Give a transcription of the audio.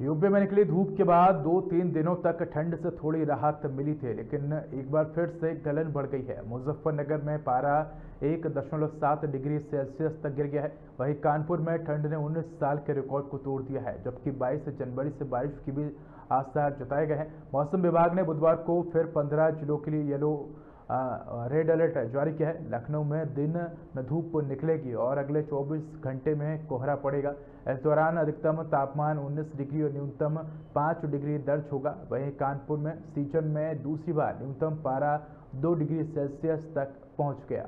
UP में निकली धूप के बाद दो तीन दिनों तक ठंड से थोड़ी राहत मिली थी, लेकिन एक बार फिर से गलन बढ़ गई है। मुजफ्फरनगर में पारा एक दशमलव सात डिग्री सेल्सियस तक गिर गया है। वहीं कानपुर में ठंड ने 19 साल के रिकॉर्ड को तोड़ दिया है, जबकि 22 जनवरी से बारिश की भी आसार जताए गए हैं। मौसम विभाग ने बुधवार को फिर 15 जिलों के लिए येलो रेड अलर्ट जारी किया है? लखनऊ में दिन में धूप निकलेगी और अगले 24 घंटे में कोहरा पड़ेगा। इस दौरान अधिकतम तापमान 19 डिग्री और न्यूनतम 5 डिग्री दर्ज होगा। वहीं कानपुर में सीज़न में दूसरी बार न्यूनतम पारा 2 डिग्री सेल्सियस तक पहुँच गया।